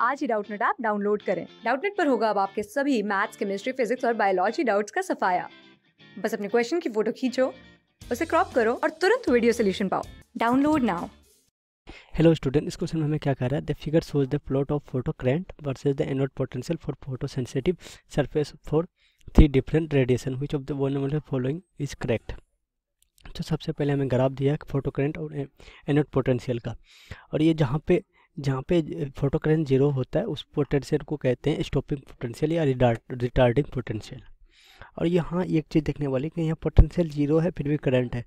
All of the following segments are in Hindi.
आज ही डाउटनेट ऐप डाउनलोड करें। डाउटनेट पर होगा अब आपके सभी मैथ्स, केमिस्ट्री, फिजिक्स और बायोलॉजी डाउट्स का सफाया। बस अपने क्वेश्चन की फ़ोटो खींचो, उसे क्रॉप करो और तुरंत वीडियो सोल्यूशन पाओ। Download now. हेलो स्टूडेंट इस क्वेश्चन में हमें क्या कह रहा है? The figure shows the plot of photo current versus the anode potential for photo sensitive surface for three different radiation which of the one following is correct तो सबसे पहले हमें ग्राफ दिया फ़ोटो करेंट और एनोड पोटेंशियल का। और ये जहाँ पे जहाँ पे फ़ोटो करेंट ज़ीरो होता है, उस पोटेंशियल को कहते हैं स्टॉपिंग पोटेंशियल या रिटार्डिंग पोटेंशियल और यहाँ एक चीज़ देखने वाली कि यहाँ पोटेंशियल ज़ीरो है, फिर भी करंट है।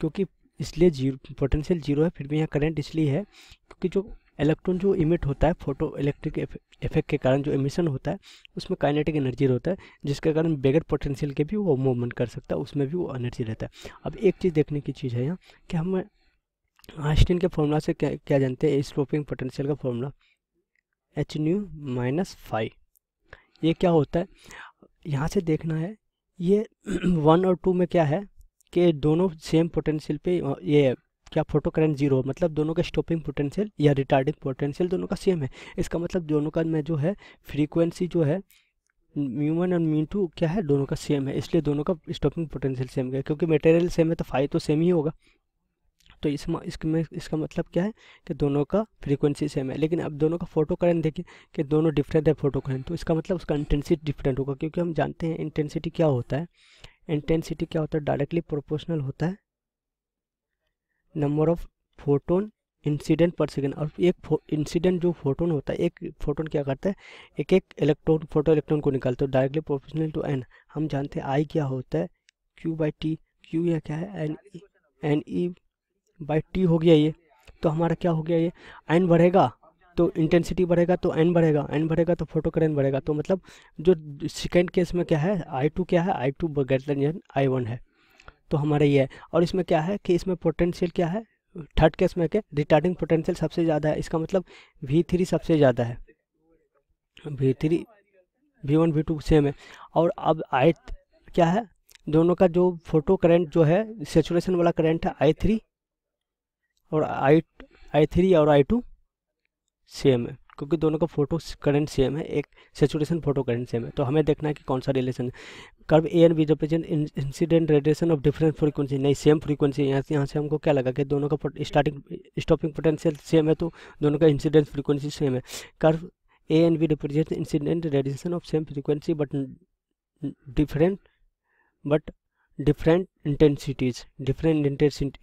क्योंकि इसलिए ज़ीरो पोटेंशियल ज़ीरो है, फिर भी यहाँ करंट इसलिए है, क्योंकि जो इलेक्ट्रॉन जो इमिट होता है फ़ोटो इलेक्ट्रिक इफ़ेक्ट के कारण जो एमिशन होता है, उसमें काइनेटिक एनर्जी रहता है, जिसके कारण बेगर पोटेंशियल के भी वो मूवमेंट कर सकता है, उसमें भी वो एनर्जी रहता है। अब एक चीज़ देखने की चीज़ है यहाँ, कि हम आइंस्टीन के फॉर्मूला से क्या क्या जानते हैं? स्लोपिंग पोटेंशियल का formula. H nu minus five. ये क्या होता है? यहाँ से देखना है। ये वन और टू में क्या है? कि दोनों सेम पोटेंशियल पे ये क्या फ़ोटो करंट ज़ीरो मतलब दोनों का स्टॉपिंग पोटेंशियल या रिटार्डिंग पोटेंशियल दोनों का सेम है। इसका मतलब दोनों का में जो है फ्रीक्वेंसी जो है म्यू वन और म्यू टू क्या है? दोनों का सेम है। इसलिए दोनों का स्टॉपिंग पोटेंशियल सेम है। क्योंकि मटेरियल सेम है तो फाइव तो सेम ही होगा। तो इस इसमें, इसका मतलब क्या है कि दोनों का फ्रीक्वेंसी सेम है। लेकिन अब दोनों का फ़ोटो करंट देखिए कि दोनों डिफरेंट है फ़ोटो करंट तो इसका मतलब उसका इंटेंसिटी डिफरेंट होगा, क्योंकि हम जानते हैं इंटेंसिटी क्या होता है। इंटेंसिटी क्या होता है? डायरेक्टली प्रोपोर्शनल होता है number of photon incident per second और एक इंसिडेंट जो फोटोन होता है, एक फोटोन क्या करता है? एक एक इलेक्ट्रॉन फ़ोटो इलेक्ट्रॉन को निकालता है डायरेक्टली प्रोपोर्शनल टू एन हम जानते हैं आई क्या होता है? क्यू बाई टी क्यू या क्या है? N N E by T हो गया ये तो हमारा क्या हो गया ये? एन बढ़ेगा तो इंटेंसिटी बढ़ेगा तो एन बढ़ेगा एन बढ़ेगा तो फ़ोटो करेंट बढ़ेगा। तो मतलब जो सेकेंड केस में क्या है? आई टू क्या है? I two greater than I one है। तो हमारा ये है। और इसमें क्या है कि इसमें पोटेंशियल क्या है? थर्ड केस में क्या? रिटार्डिंग पोटेंशियल सबसे ज़्यादा है। इसका मतलब वी थ्री सबसे ज़्यादा है। V three V one V two same है। और अब आई क्या है? दोनों का जो फ़ोटो करंट जो है सेचुरेशन वाला करंट है आई थ्री और आई आई थ्री और आई टू सेम है, क्योंकि दोनों का फ़ोटो करंट सेम है, एक सेचुरेशन फ़ोटो करंट सेम है। तो हमें देखना है कि कौन सा रिलेशन है। Curve A and B represent incident radiation of different frequency नहीं सेम फ्रीक्वेंसी है, यहाँ से यहाँ से हमको क्या लगा कि दोनों का स्टार्टिंग स्टॉपिंग पोटेंशियल सेम है तो दोनों का इंसिडेंट फ्रीक्वेंसी सेम है। Curve A and B represent incident radiation of same frequency but different but different intensities different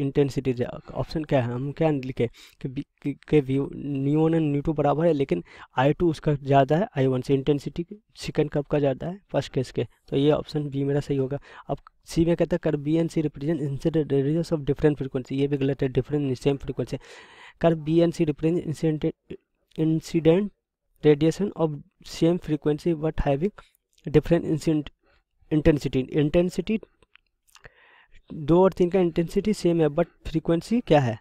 intensities option क्या है? हम क्या लिखे कि nu nu one and nu two बराबर है, लेकिन आई टू उसका ज़्यादा है आई वन से इंटेंसिटी सेकेंड कप का ज़्यादा है? फ़र्स्ट केस के। तो ये ऑप्शन बी मेरा सही होगा। अब सी में कहता है curve B and C represent incident radius of different frequency ये भी गलत है different same frequency curve B and C represent incident radiation of same frequency but having different incident intensity intensity दो और तीन का इंटेंसिटी सेम है बट फ्रीक्वेंसी क्या है?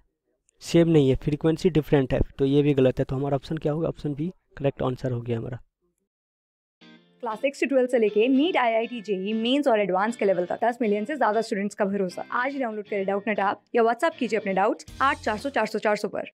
सेम नहीं है फ्रीक्वेंसी डिफरेंट है। तो ये भी गलत है। तो हमारा ऑप्शन क्या होगा? ऑप्शन बी करेक्ट आंसर हो गया हमारा। क्लास सिक्स से ट्वेल्थ से लेके NEET I I T JEE Mains और एडवांस के लेवल तक, दस मिलियन से ज़्यादा स्टूडेंट्स का भरोसा। आज डाउनलोड करें डाउट नेट आप या व्हाट्सअप कीजिए अपने डाउट्स आठ चार सौ चार सौ चार सौ पर।